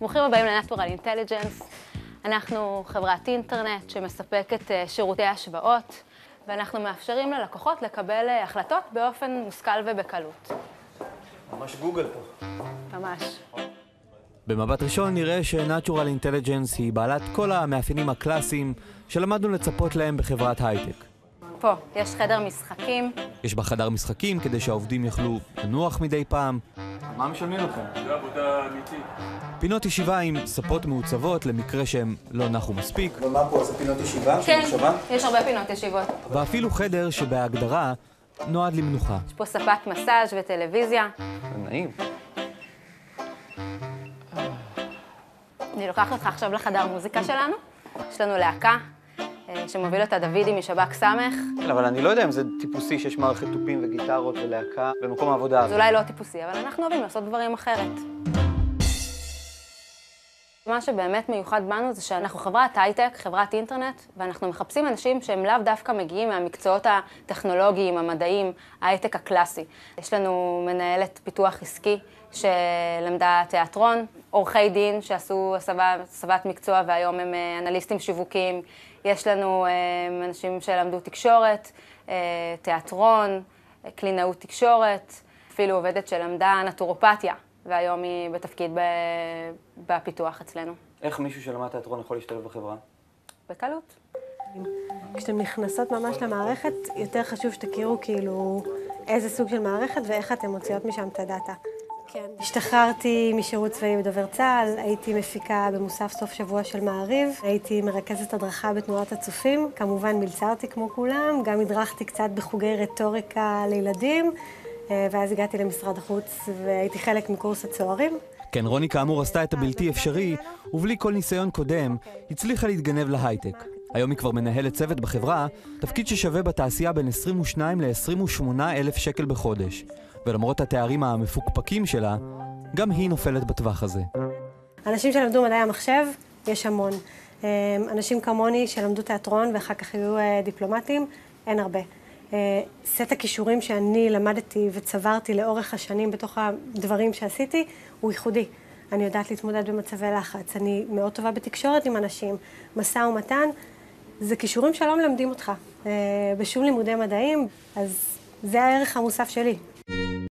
ברוכים הבאים ל-Natural Intelligence. אנחנו חברת אינטרנט שמספקת אה, שירותי השוואות, ואנחנו מאפשרים ללקוחות לקבל אה, החלטות באופן מושכל ובקלות. ממש גוגל פה. ממש. במבט ראשון נראה ש-Natural Intelligence היא בעלת כל המאפיינים הקלאסיים שלמדנו לצפות להם בחברת הייטק. פה יש חדר משחקים, יש בה חדר משחקים כדי שהעובדים יוכלו לנוח מדי פעם, מה משלמים לכם? זה עבודה אמיתית. פינות ישיבה עם ספות מעוצבות למקרה שהם לא נחו מספיק, ומה פה, זה פינות ישיבה? כן? יש הרבה פינות ישיבות. ואפילו חדר שבהגדרה נועד למנוחה. יש פה ספת מסאז' וטלוויזיה. זה נעים. אני לוקחת אותך עכשיו לחדר מוזיקה שלנו. יש לנו להקה שמוביל אותה דוידי משב"כ סמך. כן, אבל אני לא יודע אם זה טיפוסי שיש מערכת תופים וגיטרות ולהקה במקום העבודה. זה אולי לא טיפוסי, אבל אנחנו אוהבים לעשות דברים אחרת. מה שבאמת מיוחד בנו זה שאנחנו חברת הייטק, חברת אינטרנט, ואנחנו מחפשים אנשים שהם לאו דווקא מגיעים מהמקצועות הטכנולוגיים, המדעיים, ההייטק הקלאסי. יש לנו מנהלת פיתוח עסקי שלמדה תיאטרון, עורכי דין שעשו הסבת מקצוע והיום הם אה, אנליסטים שיווקיים. יש לנו אה, אנשים שלמדו תקשורת, אה, תיאטרון, קלינאות תקשורת, אפילו עובדת שלמדה נטורופתיה, והיום היא בתפקיד ב- בפיתוח אצלנו. איך מישהו שלמד תיאטרון יכול להשתלב בחברה? בקלות. כשאתן נכנסות ממש למערכת, יותר חשוב שתכירו כאילו איזה סוג של מערכת ואיך אתן מוציאות משם את הדאטה. כן. השתחררתי משירות צבאי בדובר צה"ל, הייתי מפיקה במוסף סוף שבוע של מעריב, הייתי מרכזת הדרכה בתנועת הצופים, כמובן מלצרתי כמו כולם, גם הדרכתי קצת בחוגי רטוריקה לילדים, אה, ואז הגעתי למשרד החוץ והייתי חלק מקורס הצוערים. כן, רוני כאמור עשתה את הבלתי אפשרי, ובלי כל ניסיון קודם, הצליחה להתגנב להייטק. היום היא כבר מנהלת צוות בחברה, תפקיד ששווה בתעשייה בין 22 ל-28 אלף שקל בחודש. ולמרות התארים המפוקפקים שלה, גם היא נופלת בטווח הזה. אנשים שלמדו מדעי המחשב, יש המון. אה, אנשים כמוני שלמדו תיאטרון ואחר כך היו אה, דיפלומטים, אין הרבה. אה, סט הכישורים שאני למדתי וצברתי לאורך השנים בתוך הדברים שעשיתי, הוא ייחודי. אני יודעת להתמודד במצבי לחץ, אני מאוד טובה בתקשורת עם אנשים, משא ומתן, זה כישורים שלא מלמדים אותך אה, בשום לימודי מדעים, אז זה הערך המוסף שלי.